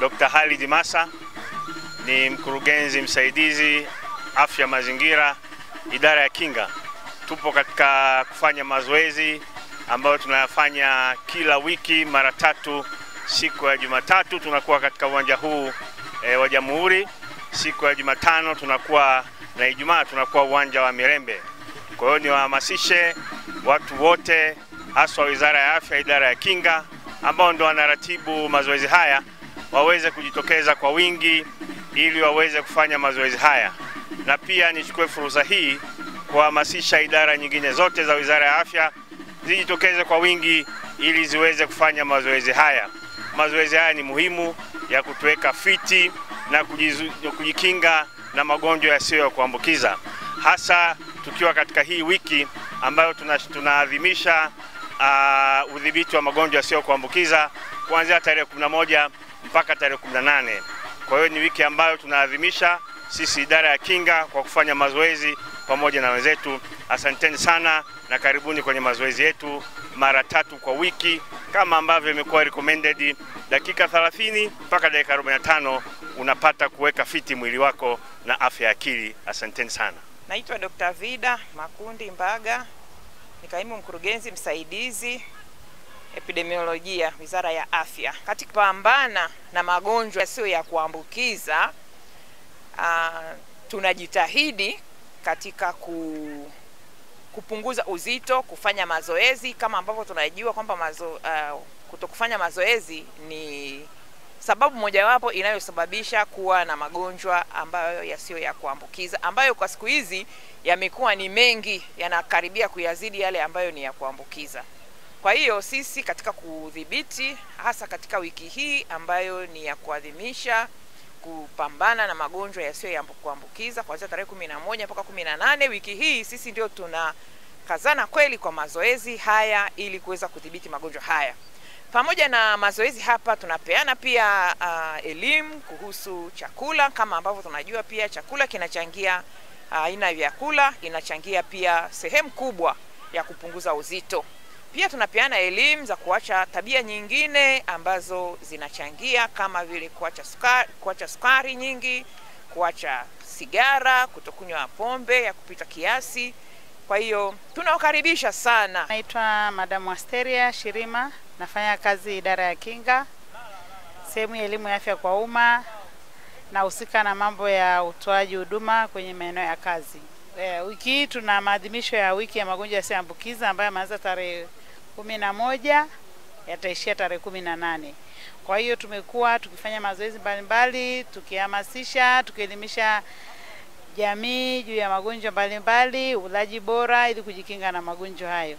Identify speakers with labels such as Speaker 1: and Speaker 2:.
Speaker 1: Dr. Halid Masa ni mkurugenzi msaidizi afya mazingira, idara ya kinga. Tupo katika kufanya mazoezi ambayo tunayafanya kila wiki mara tatu. Siku ya Jumatatu tunakuwa katika uwanja huu e, wa Jamhuri. Siku ya Jumatano tunakuwa na Ijumaa tunakuwa uwanja wa Mirembe. Kwa hiyo niwahamasishe watu wote haswa Wizara ya Afya, idara ya kinga ambao ndo wanaratibu mazoezi haya waweze kujitokeza kwa wingi ili waweze kufanya mazoezi haya, na pia nichukue fursa hii kuhamasisha idara nyingine zote za Wizara ya Afya zijitokeze kwa wingi ili ziweze kufanya mazoezi haya. Mazoezi haya ni muhimu ya kutuweka fiti na kujizu, kujikinga na magonjwa yasiyo ya kuambukiza, hasa tukiwa katika hii wiki ambayo tunaadhimisha uh, udhibiti wa magonjwa yasiyokuambukiza kuanzia tarehe 11 mpaka tarehe 18. Kwa hiyo ni wiki ambayo tunaadhimisha sisi idara ya kinga kwa kufanya mazoezi pamoja na wenzetu. Asanteni sana na karibuni kwenye mazoezi yetu mara tatu kwa wiki kama ambavyo imekuwa recommended, dakika 30 mpaka dakika 45 unapata kuweka fiti mwili wako na afya ya akili. Asanteni sana.
Speaker 2: Naitwa Dr. Vida Makundi Mbaga, ni kaimu mkurugenzi msaidizi epidemiolojia Wizara ya Afya. Katika kupambana na magonjwa yasiyo ya kuambukiza uh, tunajitahidi katika ku, kupunguza uzito, kufanya mazoezi kama ambavyo tunajua kwamba mazo, uh, kutokufanya mazoezi ni sababu mojawapo inayosababisha kuwa na magonjwa ambayo yasiyo ya kuambukiza ambayo kwa siku hizi yamekuwa ni mengi, yanakaribia kuyazidi yale ambayo ni ya kuambukiza. Kwa hiyo sisi katika kudhibiti, hasa katika wiki hii ambayo ni ya kuadhimisha kupambana na magonjwa yasiyo ya kuambukiza kuanzia tarehe kumi na moja mpaka kumi na nane wiki hii sisi ndio tunakazana kweli kwa mazoezi haya ili kuweza kudhibiti magonjwa haya. Pamoja na mazoezi hapa tunapeana pia uh, elimu kuhusu chakula kama ambavyo tunajua pia chakula kinachangia aina uh, ya vyakula inachangia pia sehemu kubwa ya kupunguza uzito. Pia tunapeana elimu za kuacha tabia nyingine ambazo zinachangia kama vile kuacha sukari, kuacha sukari nyingi, kuacha sigara, kutokunywa pombe ya kupita kiasi. Kwa hiyo tunawakaribisha sana.
Speaker 3: Naitwa Madam Asteria Shirima, nafanya kazi idara ya kinga, sehemu ya elimu ya afya kwa umma, nahusika na mambo ya utoaji huduma kwenye maeneo ya kazi. E, wiki hii tuna maadhimisho ya wiki ya magonjwa yasiyoambukiza ambayo yameanza tarehe kumi na moja yataishia tarehe kumi na nane. Kwa hiyo tumekuwa tukifanya mazoezi mbalimbali, tukihamasisha, tukielimisha jamii juu ya magonjwa mbalimbali, ulaji bora ili kujikinga na magonjwa hayo.